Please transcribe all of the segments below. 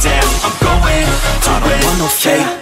damn, I'm going I don't want no fake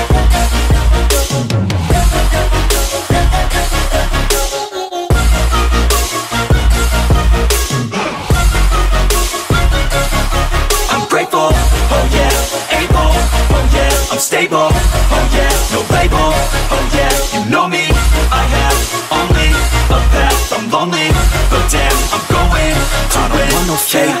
no fake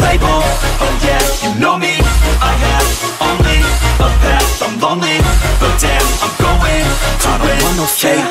no fake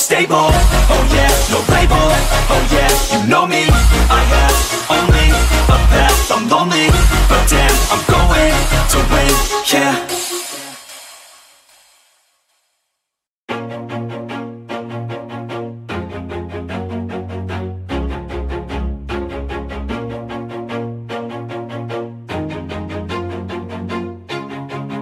stable, oh yeah, no